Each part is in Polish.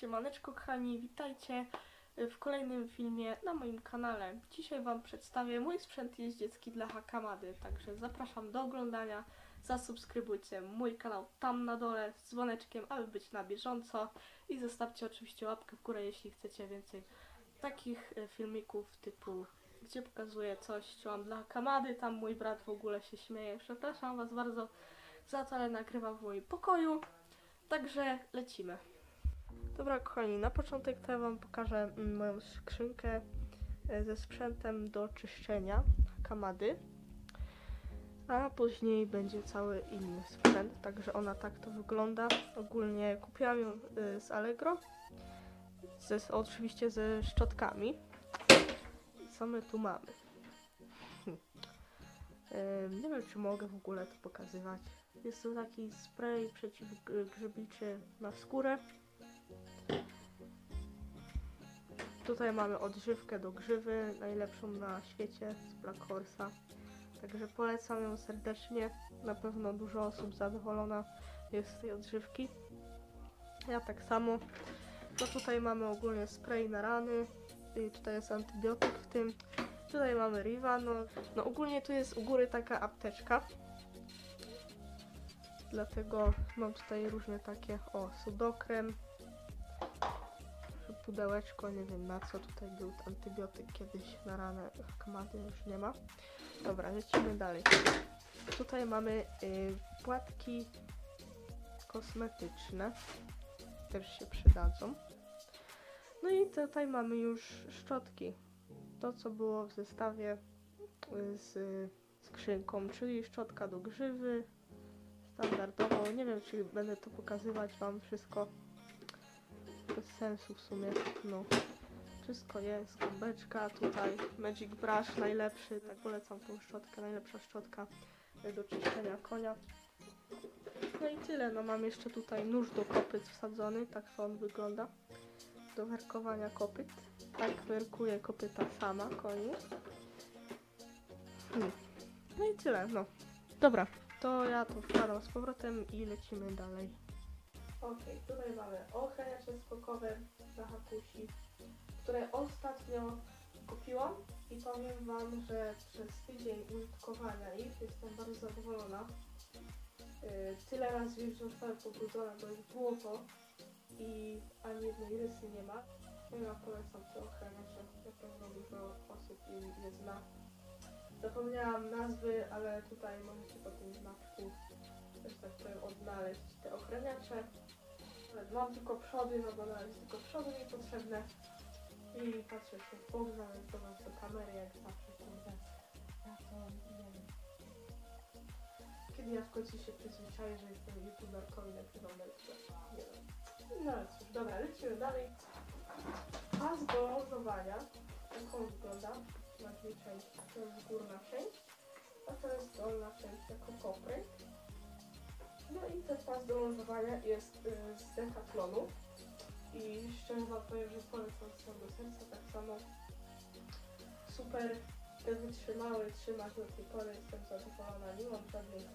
Siemaneczko kochani, witajcie w kolejnym filmie na moim kanale. Dzisiaj Wam przedstawię mój sprzęt jeździecki dla Hakamady, także zapraszam do oglądania. Zasubskrybujcie mój kanał tam na dole z dzwoneczkiem, aby być na bieżąco i zostawcie oczywiście łapkę w górę, jeśli chcecie więcej takich e, filmików typu gdzie pokazuję coś, co mam dla Hakamady, tam mój brat w ogóle się śmieje. Przepraszam Was bardzo za to, ale nagrywam w moim pokoju. Także lecimy. Dobra, kochani, na początek to ja Wam pokażę mm, moją skrzynkę e, ze sprzętem do czyszczenia kamady. A później będzie cały inny sprzęt, także ona tak to wygląda. Ogólnie kupiłam ją y, z Allegro, ze, oczywiście ze szczotkami. Co my tu mamy? Hm. Ym, Nie wiem, czy mogę w ogóle to pokazywać. Jest to taki spray przeciwgrzybiczy na skórę. Tutaj mamy odżywkę do grzywy, najlepszą na świecie z Black Horse'a. Także polecam ją serdecznie. Na pewno dużo osób zadowolona jest z tej odżywki. Ja tak samo. No tutaj mamy ogólnie spray na rany. I tutaj jest antybiotyk w tym. Tutaj mamy Riva. No, no ogólnie tu jest u góry taka apteczka. Dlatego mam tutaj różne takie, o, sudokrem, pudełeczko, nie wiem na co, tutaj był antybiotyk kiedyś na ranę kamady, już nie ma. Dobra, lecimy dalej. Tutaj mamy y, płatki kosmetyczne, też się przydadzą. No i tutaj mamy już szczotki, to co było w zestawie y, z skrzynką, czyli szczotka do grzywy, standardowo. Nie wiem, czy będę to pokazywać Wam wszystko. Sensu w sumie. No. Wszystko jest. Gąbeczka tutaj. Magic Brush najlepszy. Tak polecam tą szczotkę. Najlepsza szczotka do czyszczenia konia. No i tyle. No mam jeszcze tutaj nóż do kopyt wsadzony. Tak to on wygląda. Do werkowania kopyt. Tak werkuję kopyta sama koni. Hmm. No i tyle. No. Dobra. To ja to wkładam z powrotem i lecimy dalej. Ok, tutaj mamy ochraniacze skokowe na hakusi, które ostatnio kupiłam i powiem Wam, że przez tydzień użytkowania ich jestem bardzo zadowolona. Yy, tyle razy już zostały pobrudzone, bo jest błoto i ani jednej rysy nie ma. No ja polecam te ochraniacze, na pewno dużo osób je, je zna. Zapomniałam nazwy, ale tutaj możecie po tym znaczku, powiem, odnaleźć te ochraniacze. Mam tylko przody, no bo na razie tylko przody niepotrzebne. I patrzę się w bok, zamontować do kamery, jak zawsze, kurde. Ja to nie wiem. Kiedy ja w końcu się przyzwyczaję, że jestem youtuberką i nagrywam na YouTube. Nie wiem. No ale cóż, dobra, lecimy dalej. Pas do lozowania. Jak on wygląda? Ma dwie części. To jest górna część, a to jest dolna część jako kopry. Pas do lądowania jest y, z Decathlonu. I szczerze wam powiem, że polecam całego serca. Tak samo super wytrzymały, trzyma się do tej pory. Jestem zadowolona. Nie mam żadnych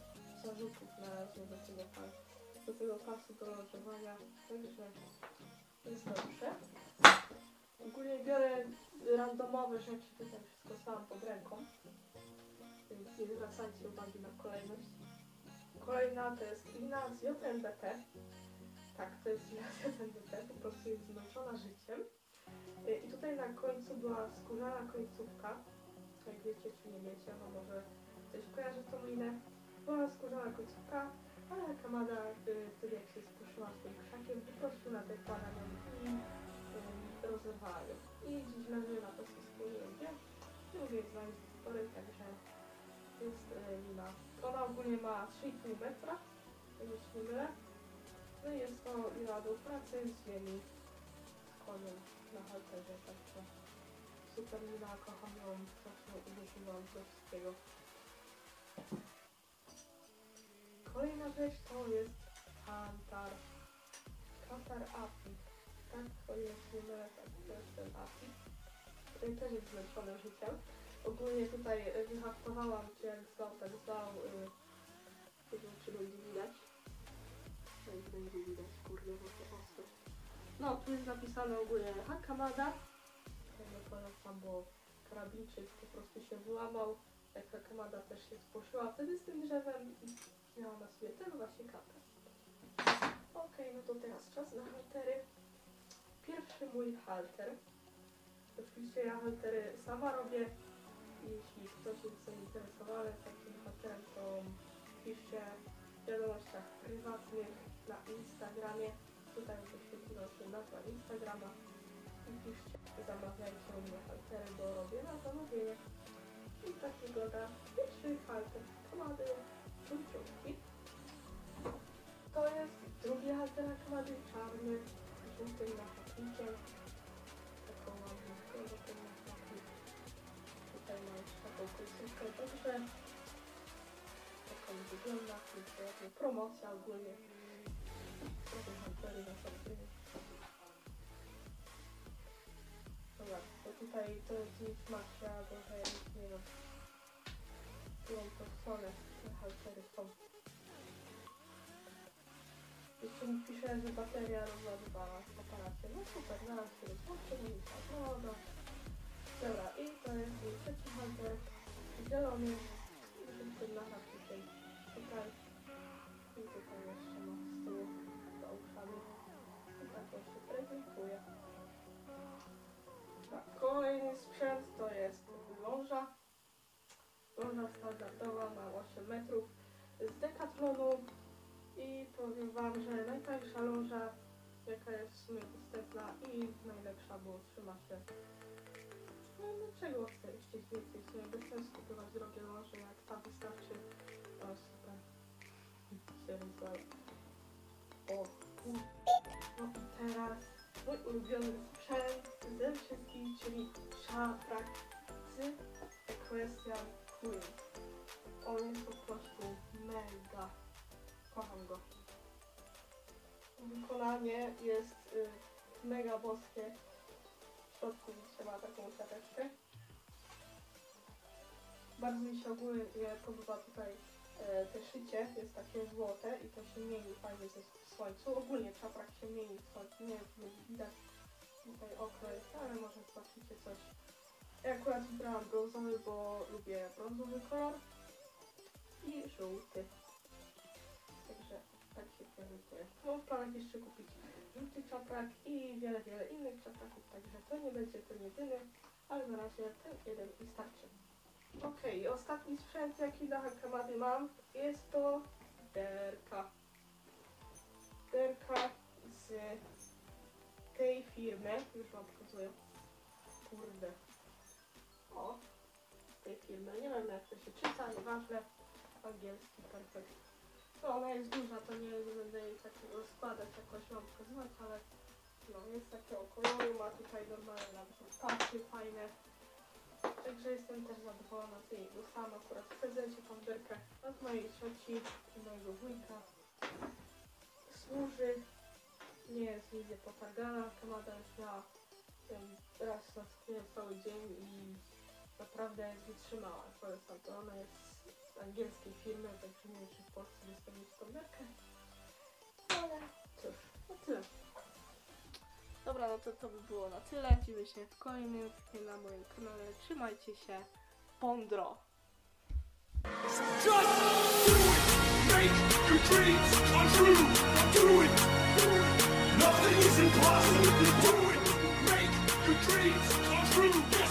zarzutów na razie do tego, pas, do tego pasu do. Także jest dobrze. Ogólnie biorę randomowe rzeczy, tutaj wszystko sam pod ręką. Więc nie zwracajcie uwagi na kolejność. Kolejna to jest glina z JNBT. Tak, to jest glina z JNBT, po prostu jest zmęczona życiem. Y, I tutaj na końcu była skórzana końcówka. Jak wiecie, czy nie wiecie, bo może ktoś kojarzy tą linę. Była skórzana końcówka, ale kamada y, wtedy jak się spuszyła z tym krzakiem, po prostu nadekła na nią i y, rozerwała ją. I dziś na posisku, nie wiem gdzie. Nie mogę jej znaleźć do tej także jest y, lina. Ona ogólnie ma 3,5 metra, jeżeli się nie mylę. No i jest to lina do pracy z ziemi z koniem na halterze, także super lina, kocham ją, zawsze użyłam do wszystkiego. Kolejna rzecz to jest kantar. Kantar Api. Tak, o ile się nie mylę, tak, to jest ten Api. Też jest zmęczony życiem. Ogólnie tutaj y, wyhaftowałam, jak zdał, tak zdał. Yy, nie wiem, czy będzie widać. Jak będzie widać, kurde, bo to ostre. No, tu jest napisane ogólnie Hakamada. Ja nie polecam, bo karabinczyk po prostu się wyłamał. Jak Hakamada też się spłoszyła wtedy z tym drzewem i miała na sobie ten właśnie kapę. Okej, no to teraz czas na haltery. Pierwszy mój halter. Oczywiście ja haltery sama robię. Jeśli ktoś jest zainteresowany takim halterem, to piszcie w wiadomościach prywatnych na Instagramie. Tutaj wyświetliła się nazwa Instagrama. I piszcie, zamawiajcie u mnie haltery, bo robię na zamówienie. I tak wygląda pierwszy halter komady czubciówki. To jest drugi halter komady czarny, żółtym napastnikiem. Taką ładną. Tutaj ma jeszcze taką końcówkę, także tak on wygląda, jakby promocja ogólnie. Trochę haltery na sobie. Dobra, to tutaj to jest nic albo że ja nic nie wiem. Byłam to stronę, te haltery są. Jeszcze mi pisze, że bateria rozładowała w aparacie. No super, zaraz się rozłączę, no i no Ląża standardowa ma 8 metrów z Decathlonu i powiem Wam, że najtańsza ląża jaka jest w sumie dostępna i najlepsza, bo trzyma się. No dlaczego chcę jeszcze więcej w sumie bez sensu kupować drogie ląże jak ta wystarczy. O super. Się rozwala o no i teraz mój ulubiony sprzęt ze wszystkich, czyli szafrak z Equestrian Wykonanie jest y, mega boskie. W środku trzyma taką siateczkę. Bardzo mi się ogólnie podoba tutaj e, te szycie, jest takie złote i to się mieni fajnie w słońcu. Ogólnie czaprak się mieni w słońcu, nie wiem widać tutaj jest, ale może zobaczycie coś. Ja akurat wybrałam brązowy, bo lubię brązowy kolor i żółty. Prezentuje. Mam w planach jeszcze kupić żółty czaprak i wiele, wiele innych czapraków, także to nie będzie ten jedyny, ale na razie ten jeden i starczy. Okej, ostatni sprzęt jaki na Hakamady mam jest to derka. Derka z tej firmy, już wam pokazuję. Kurde. O, tej firmy, nie wiem jak to się czyta, nieważne. Angielski, perfekt. No ona jest duża, to nie, będę jej tak rozkładać, jakoś wam pokazywać, ale no jest takiego koloru, ma tutaj normalne pasy fajne. Także jestem też zadowolona z jej. Dostałam akurat w prezencie tą derkę od mojej cioci i mojego wujka. Służy, nie jest nigdzie potargana, Kamada już miała ją raz na cały dzień i naprawdę jest wytrzymała. Polecam to, ona jest angielskiej firmy, także nie wiem czy w Polsce tą derkę. Ale cóż, no tyle. Dobra, no to to by było na tyle. Widzimy się w kolejnym filmie na moim kanale. Trzymajcie się. Pondro! Just do it. Make your dreams come true. Do it. Nothing is impossible. Do it. Make your dreams come true.